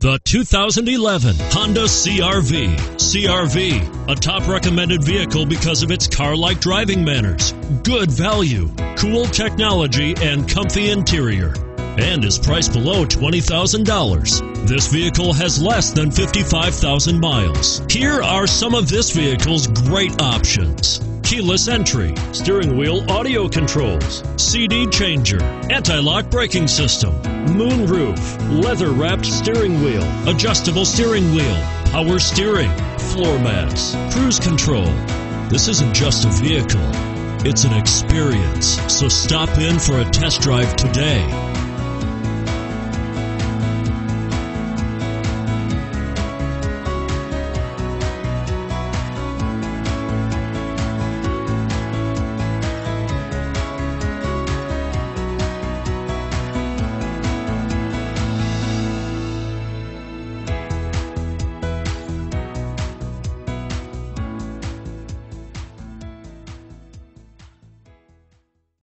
The 2011 Honda CRV. CRV, a top recommended vehicle because of its car like driving manners, good value, cool technology, and comfy interior. And is priced below $20,000. This vehicle has less than 55,000 miles. Here are some of this vehicle's great options keyless entry, steering wheel audio controls, CD changer, anti-lock braking system, moonroof, leather wrapped steering wheel, adjustable steering wheel, power steering, floor mats, cruise control. This isn't just a vehicle, it's an experience. So stop in for a test drive today.